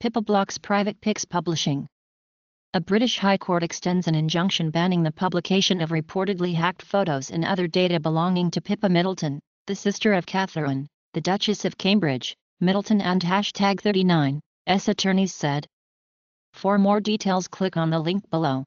Pippa blocks private pics publishing. A British High Court extends an injunction banning the publication of reportedly hacked photos and other data belonging to Pippa Middleton, the sister of Catherine, the Duchess of Cambridge, Middleton and hashtag 39, S attorneys said. For more details click on the link below.